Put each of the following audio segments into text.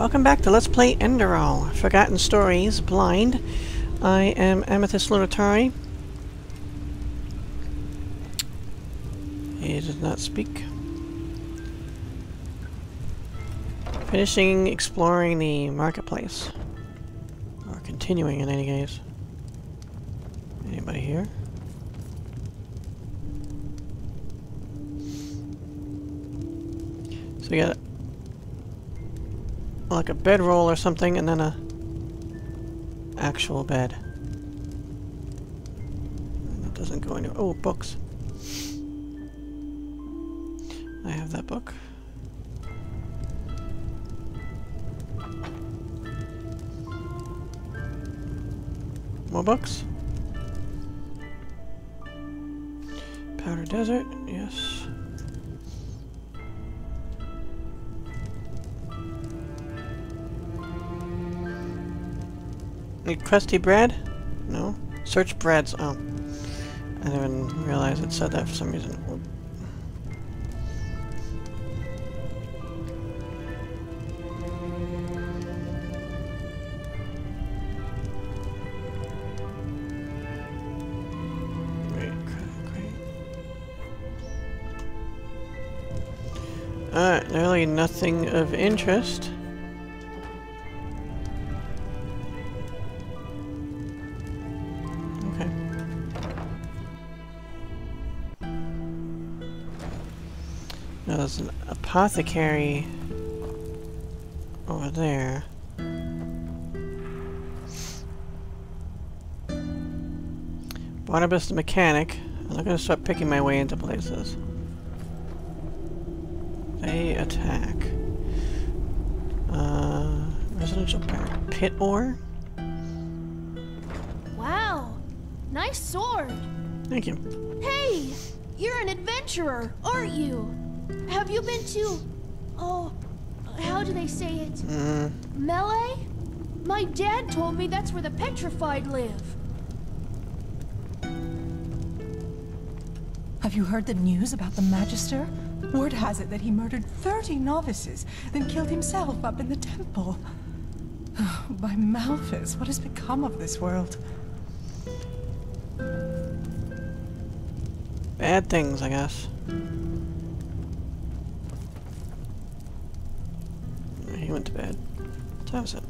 Welcome back to Let's Play Enderal, Forgotten Stories, Blind. I am Amethyst Lunitari. He does not speak. Finishing exploring the marketplace. Or continuing in any case. Anybody here? So we got like a bedroll or something, and then a actual bed. That doesn't go anywhere. Oh, books. I have that book. More books. Powder Desert, yes. Crusty bread? No. Search breads. Oh. I didn't even realize it said that for some reason. Alright, really nothing of interest. Apothecary over there. Barnabas the mechanic. I'm not gonna start picking my way into places. They attack. Uh, residential barrack. Pit ore? Wow, nice sword. Thank you. Hey, you're an adventurer, aren't you? Have you been to, oh, how do they say it? Mm, Melee? My dad told me that's where the petrified live. Have you heard the news about the Magister? Word has it that he murdered 30 novices, then killed himself up in the temple. Oh, By Malphas, what has become of this world? bad things, I guess. It?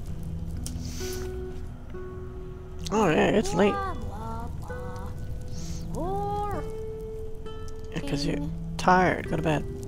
Oh yeah, it's late. Because you're tired. Go to bed.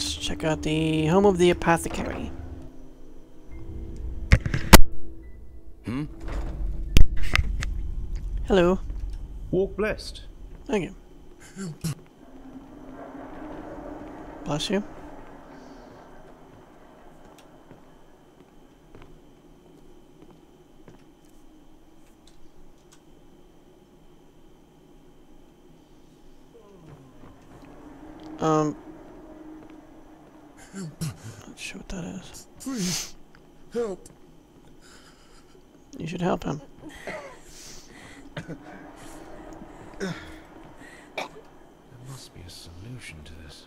Let's check out the home of the apothecary. Hmm? Hello. Walk blessed. Thank you. Bless you. Um. Not sure what that is. Please, help. You should help him. There must be a solution to this.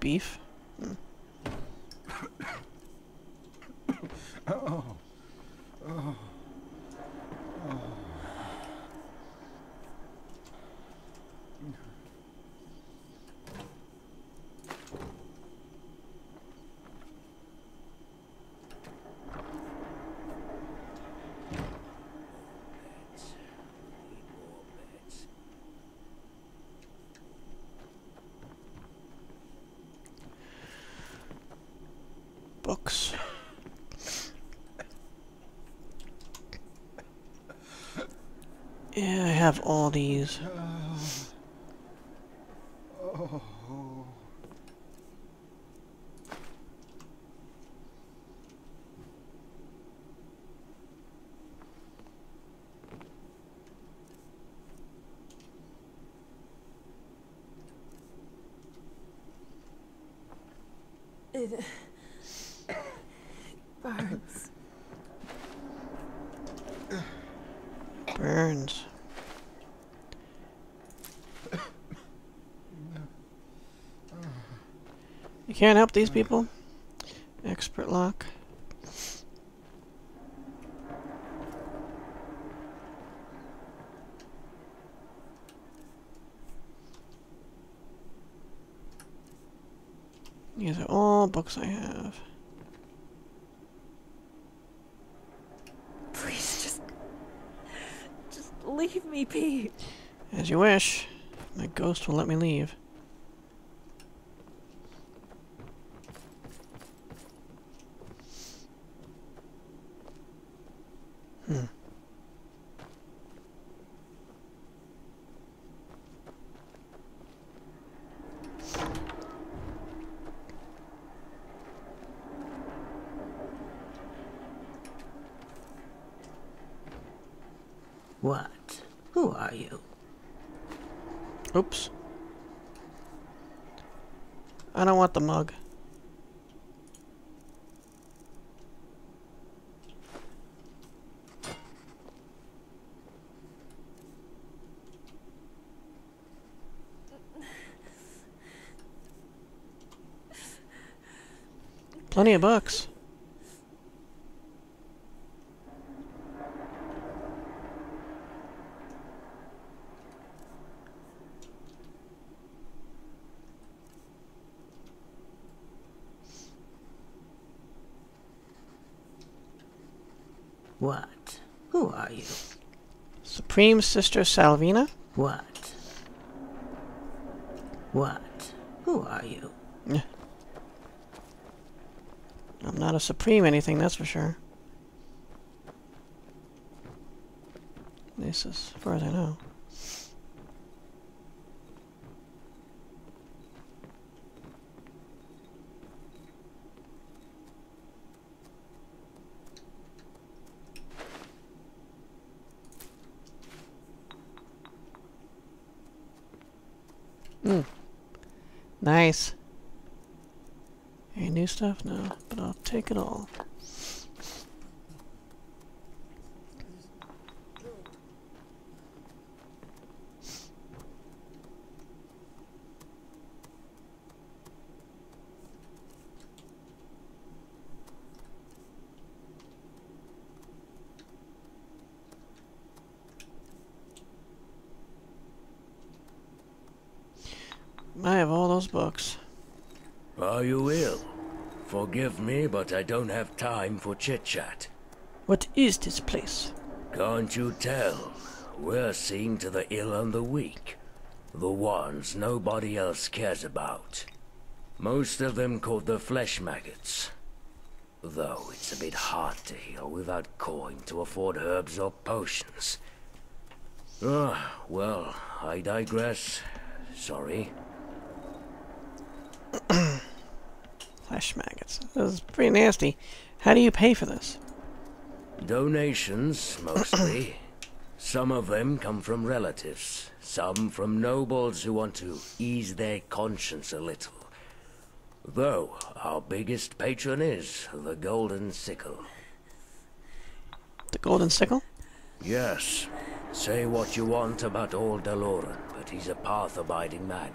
Beef. Oh. Books. Yeah, I have all these. You can't help these people? Expert lock. These are all books I have. Please just. Just leave me be. As you wish. My ghost will let me leave. Hmm. What? Who are you? Oops. I don't want the mug. Plenty of bucks. What? Who are you? Supreme Sister Salvina? What? What? Who are you? I'm not a supreme anything, that's for sure. At least as far as I know. Hmm. Nice. Any new stuff? No, but I'll take it all. I have all those books. Are you ill? Forgive me, but I don't have time for chit-chat. What is this place? Can't you tell? We're seeing to the ill and the weak. The ones nobody else cares about. Most of them called the flesh maggots. Though it's a bit hard to heal without coin to afford herbs or potions. Ah, well, I digress. Sorry. Flesh maggots. This is pretty nasty. How do you pay for this? Donations, mostly. some of them come from relatives, some from nobles who want to ease their conscience a little. Though, our biggest patron is the Golden Sickle. The golden sickle? Yes, say what you want about old Daloran, but he's a path-abiding man.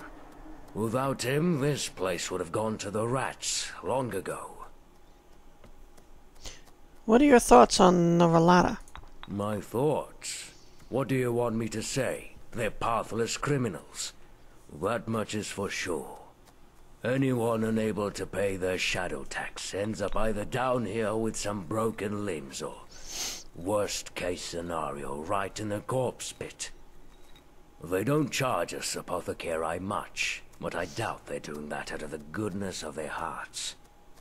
Without him, this place would have gone to the rats long ago. What are your thoughts on Novelata? My thoughts? What do you want me to say? They're pathless criminals. That much is for sure. Anyone unable to pay their shadow tax ends up either down here with some broken limbs or, worst case scenario, right in the corpse pit. They don't charge us apothecary much, but I doubt they're doing that out of the goodness of their hearts.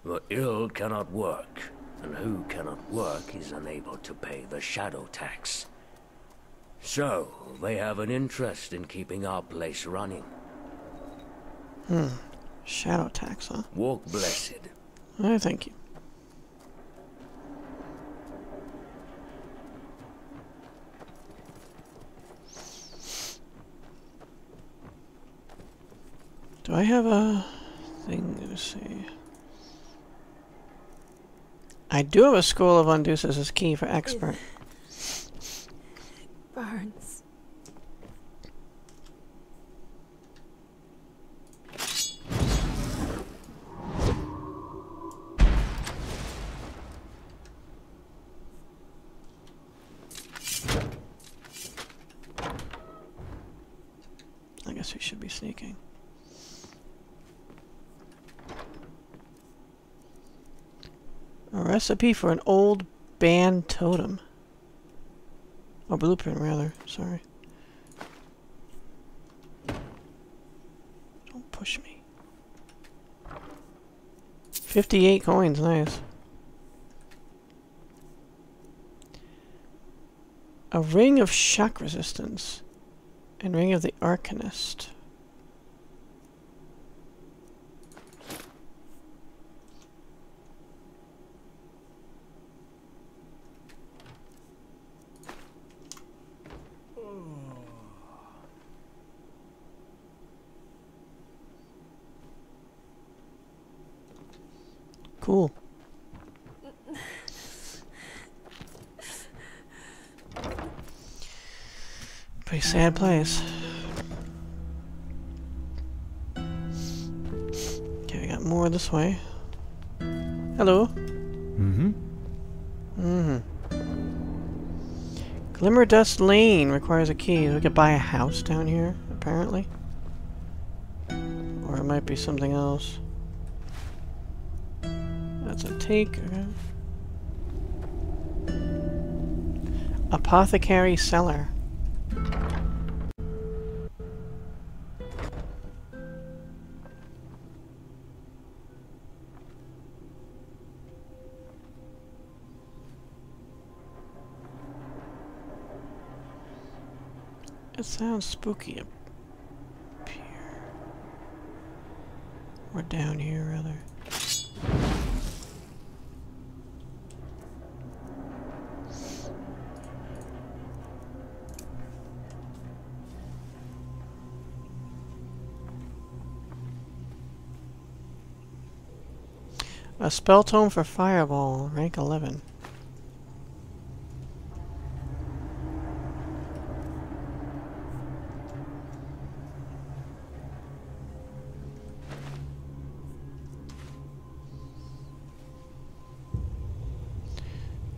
The ill cannot work, and who cannot work is unable to pay the shadow tax. So, they have an interest in keeping our place running. Hmm. Shadow tax, huh? Walk blessed. I thank you. Do I have a thing? Let's see. I do have a school of unduses as key for expert. Burn. Recipe for an old band totem. Or blueprint, rather. Sorry. Don't push me. 58 coins, nice. A ring of shock resistance. And ring of the arcanist. Cool. Pretty sad place. Okay, we got more this way. Hello. Mm-hmm. Mm-hmm. Glimmer Dust Lane requires a key. We could buy a house down here, apparently. Or it might be something else. Take. Okay. Apothecary Cellar. It sounds spooky up here. Or down here, rather. A spell tome for Fireball, rank 11.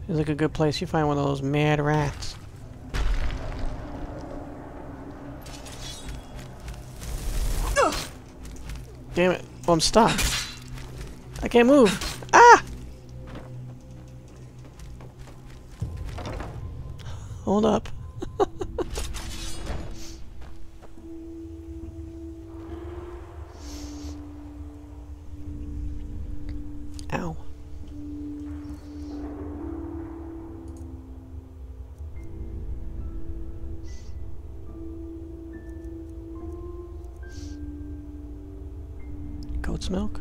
Seems like a good place you find one of those mad rats. Damn it. Oh, I'm stuck. Can't move. Ah! Hold up. Ow. Goat's milk?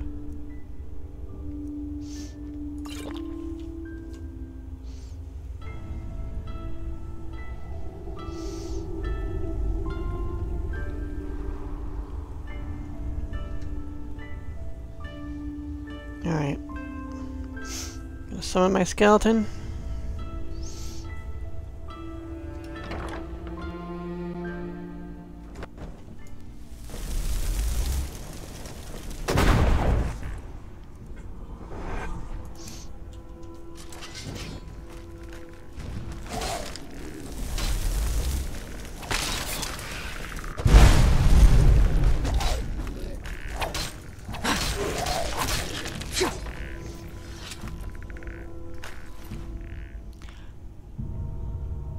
Summon my skeleton.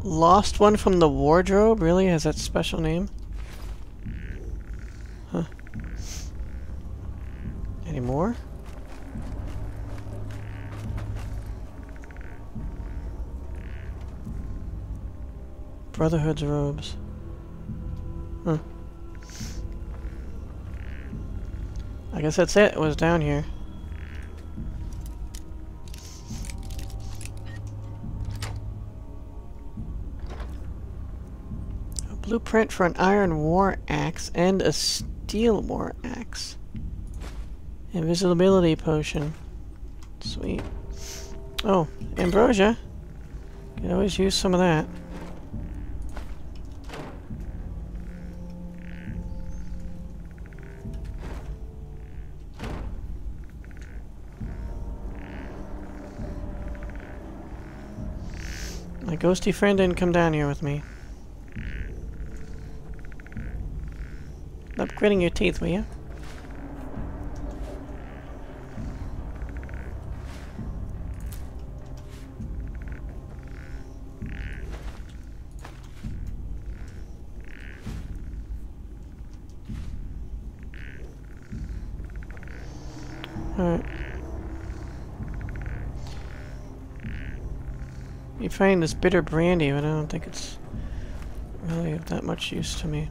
Lost one from the wardrobe? Really? Has that special name? Huh. Any more? Brotherhood's robes. Huh. I guess that's it. It was down here. Blueprint for an iron war axe and a steel war axe. Invisibility potion. Sweet. Oh, ambrosia. Could always use some of that. My ghosty friend didn't come down here with me. Gritting your teeth, will you? Alright. You find this bitter brandy, but I don't think it's really of that much use to me.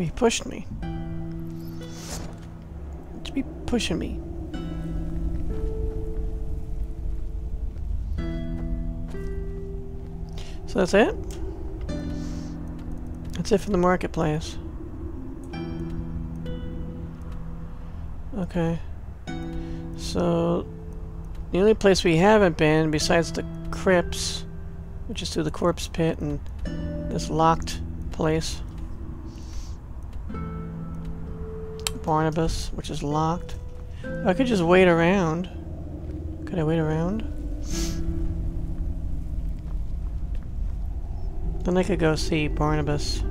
He pushed me. To be pushing me. So that's it? That's it for the marketplace. Okay. So, the only place we haven't been, besides the crypts, which is through the corpse pit and this locked place. Barnabas, which is locked. I could just wait around. Could I wait around? Then I could go see Barnabas.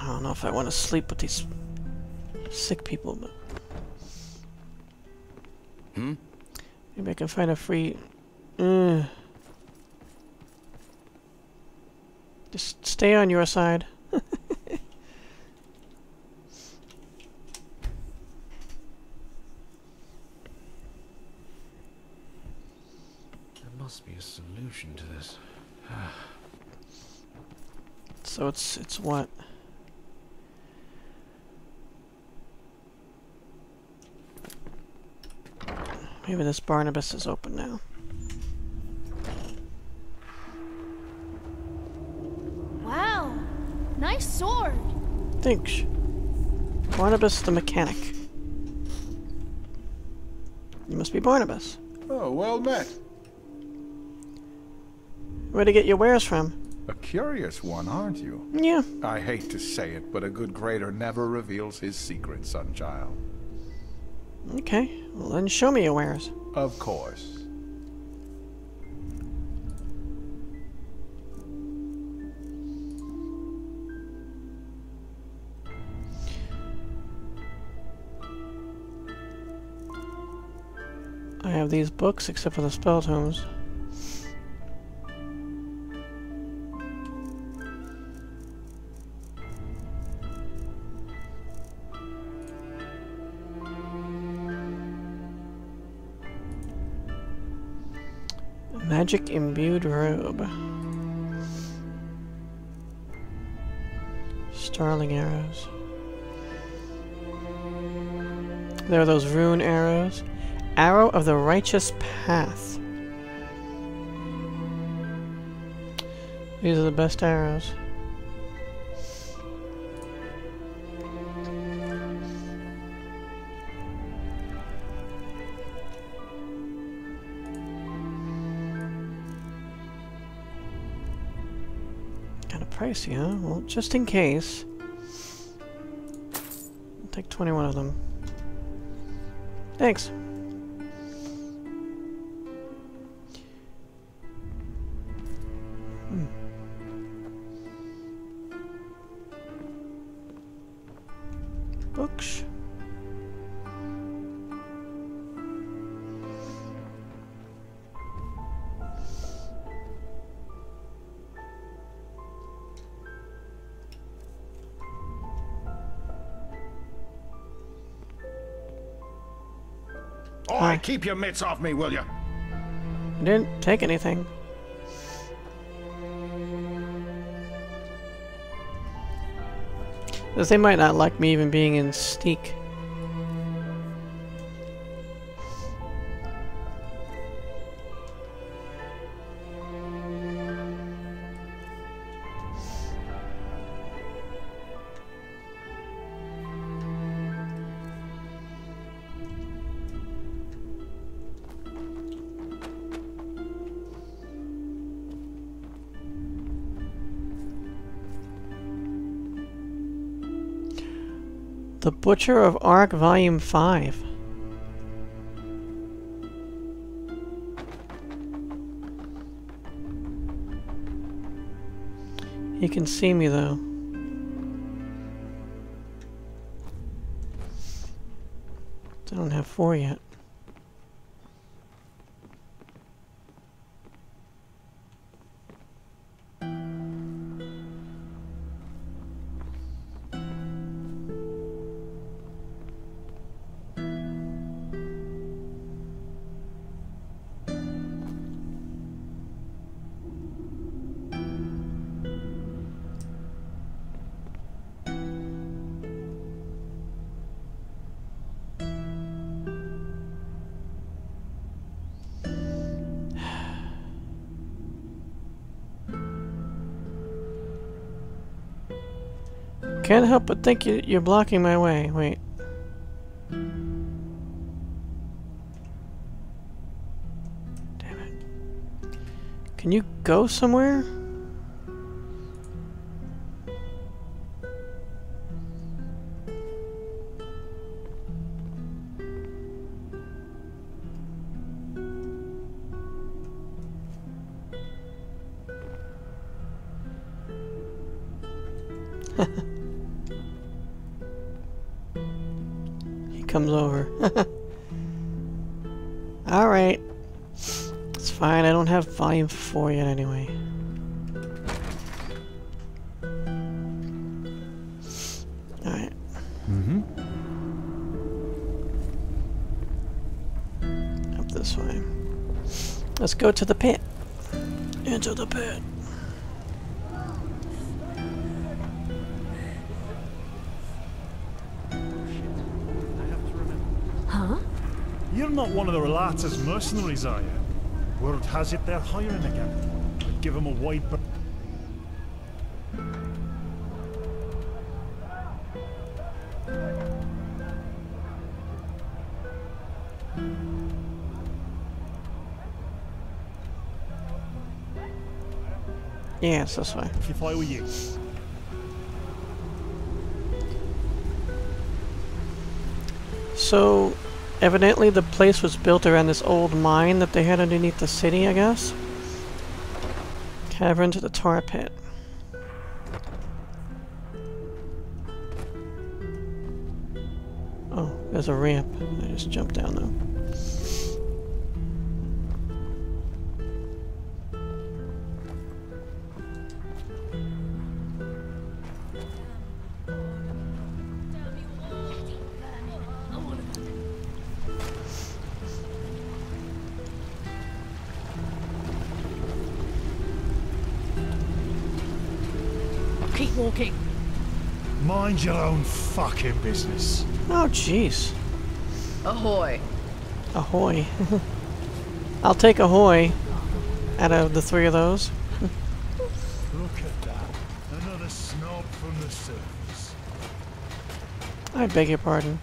I don't know if I want to sleep with these sick people, but... Hmm? Maybe I can find a free... Uh, just stay on your side. There must be a solution to this. So it's it's what? Maybe this Barnabas is open now. Wow. Nice sword. Thanks. Barnabas the mechanic. You must be Barnabas. Oh, well met. Where'd you get your wares from? A curious one, aren't you? Yeah. I hate to say it, but a good grader never reveals his secrets, sonchild. Okay. Well, then show me your wares. Of course. Have these books, except for the spell tomes. Magic imbued robe. Starling arrows. There are those rune arrows. Arrow of the righteous path. These are the best arrows. Kind of pricey, huh? Well, just in case. Take 21 of them. Thanks. Keep your mitts off me, will you? Didn't take anything. Because they might not like me even being in Steak. The Butcher of Ark, Volume 5. He can see me though. I don't have four yet. Can't help but think you, you're blocking my way. Wait. Damn it. Can you go somewhere? Don't have volume 4 yet anyway. Alright. Mm-hmm. Up this way. Let's go to the pit. Into the pit. Huh? You're not one of the Rhalata's mercenaries, are you? Word has it they're hiring again. I'd give them a wide berth. Yes, this way. if I were you. So, evidently the place was built around this old mine that they had underneath the city, I guess? Cavern to the tar pit. Oh, there's a ramp. I just jumped down though. Walking. Mind your own fucking business. Oh, jeez. Ahoy. Ahoy. I'll take ahoy out of the three of those. Look at that. Another snob from the surface. I beg your pardon.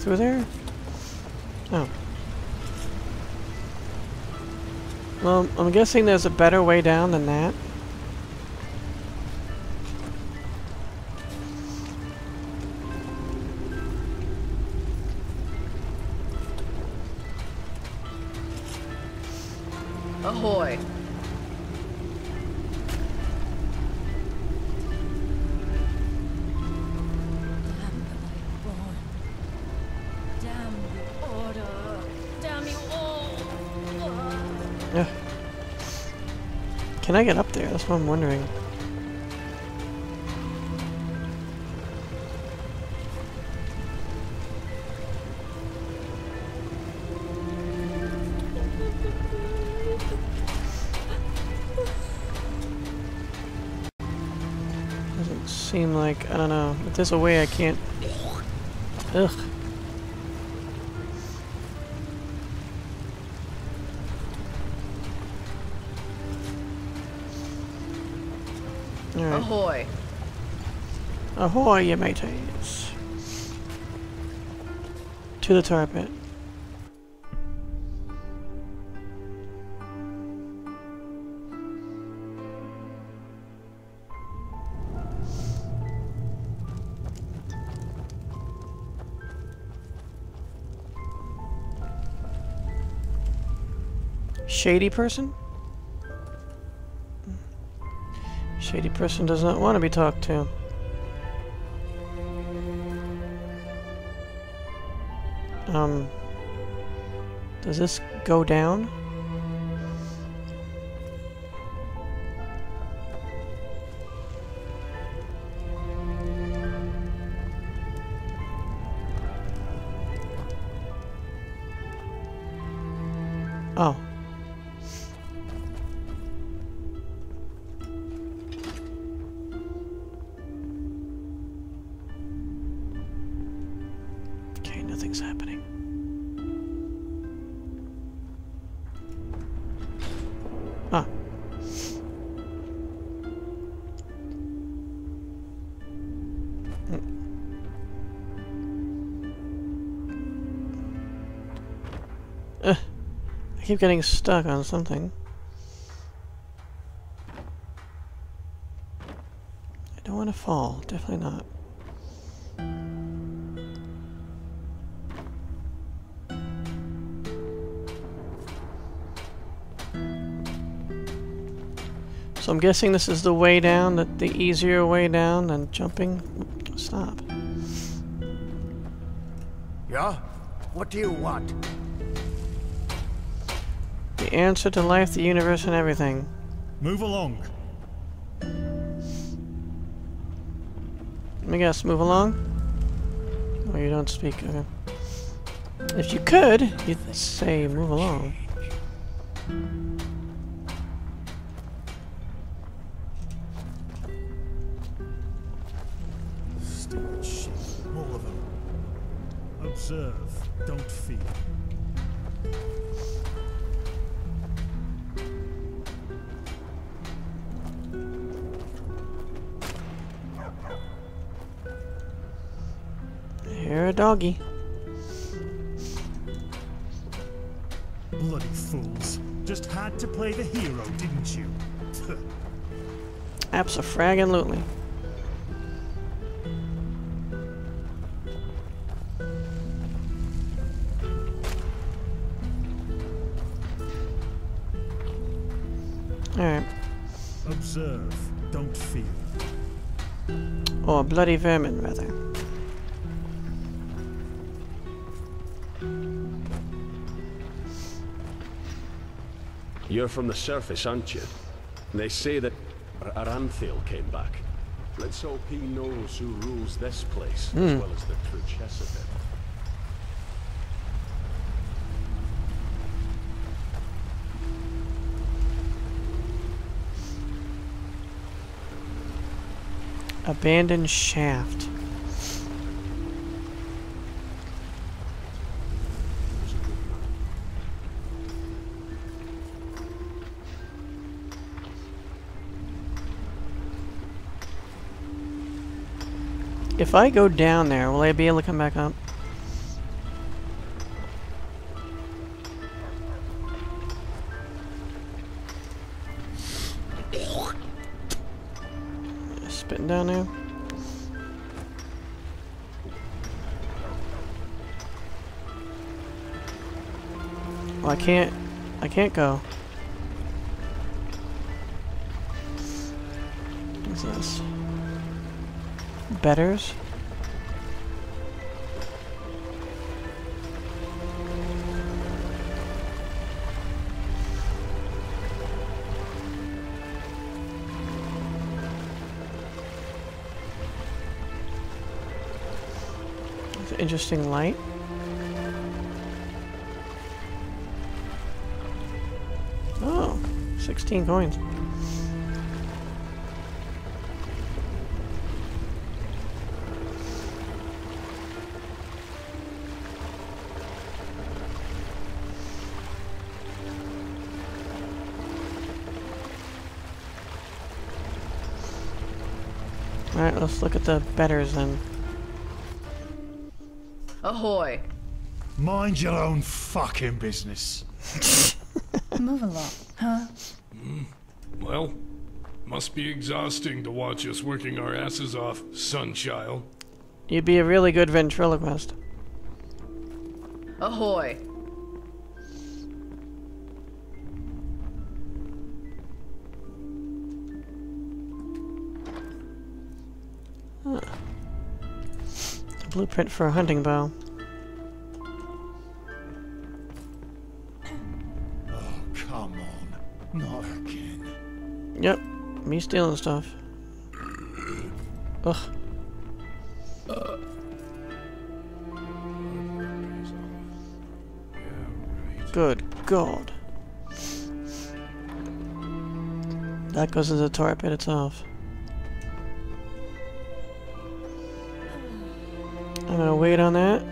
Through there? Oh. Well, I'm guessing there's a better way down than that. Ahoy. Can I get up there? That's what I'm wondering. Doesn't seem like, I don't know. If there's a way I can't... Ugh. Ahoy, you mateys. To the tar pit. Shady person? Shady person does not want to be talked to. Um, does this go down? Uh, I keep getting stuck on something. I don't want to fall. Definitely not. So I'm guessing this is the way down, the, the easier way down than jumping. Stop. Yeah? What do you want? The answer to life, the universe, and everything. Move along. Let me guess, move along? Oh, you don't speak, okay. If you could, you'd say move along. You're a doggy. Bloody fools. Just had to play the hero, didn't you? Abso-fraggin-lutely. Alright. Observe. Don't fear. Or bloody vermin, rather. You're from the surface, aren't you? They say that Ar- Arantheal came back. Let's hope he knows who rules this place, as hmm. well as the true Chesapeake. Abandoned shaft. If I go down there, will I be able to come back up? Spitting down there. Well, I can't. I can't go. Betters? It's an interesting light. Oh, 16 coins. Let's look at the betters then. Ahoy. Mind your own fucking business. Move along, huh? Hmm, well, must be exhausting to watch us working our asses off, sunchild. You'd be a really good ventriloquist. Ahoy. Blueprint for a hunting bow. Oh, come on. Not again. Yep, me stealing stuff. Ugh. Good God. That goes into the tar pit itself. I'm gonna wait on that.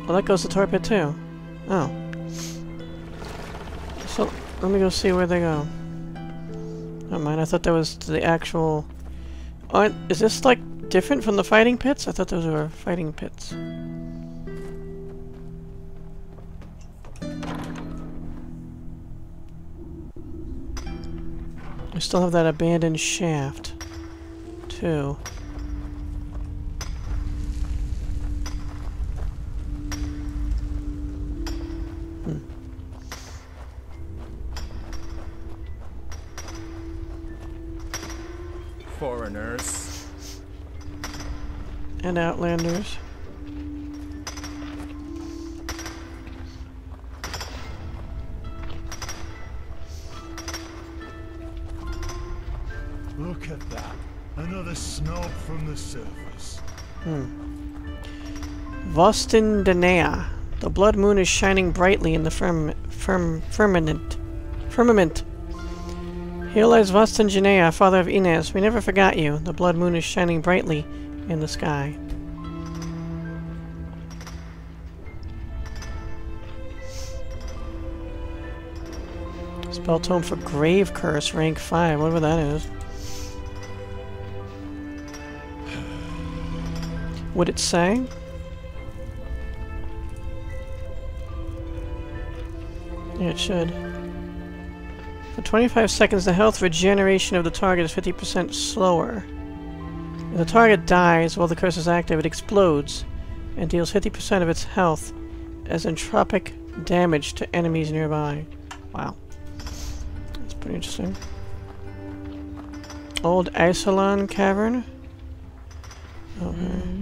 Well, that goes to tar pit too. Oh. So, let me go see where they go. Never mind, I thought that was the actual... Aren't, is this, like, different from the fighting pits? I thought those were fighting pits. Still have that abandoned shaft, too. Look at that. Another snob from the surface. Hmm. Vostin Danea. The blood moon is shining brightly in the firm, firm, firmament. Firmament. Here lies Vostin Janea, father of Inez. We never forgot you. The blood moon is shining brightly in the sky. Spell tome for Grave Curse, rank 5, whatever that is. Would it say? Yeah, it should. For 25 seconds, the health regeneration of the target is 50% slower. If the target dies while the curse is active, it explodes and deals 50% of its health as entropic damage to enemies nearby. Wow. That's pretty interesting. Old Isolon Cavern. Okay.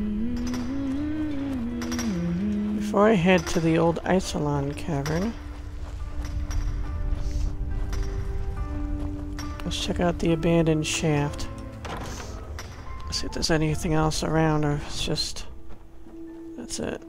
Before I head to the old Isolon Cavern, let's check out the abandoned shaft. See if there's anything else around, or if it's just... That's it.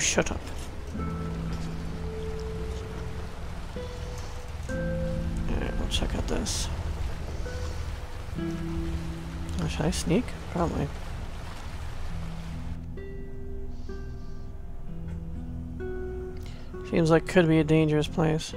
Shut up. Alright, we'll check out this. Oh, should I sneak? Probably. Seems like could be a dangerous place.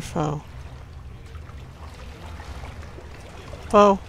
Foe? Foe.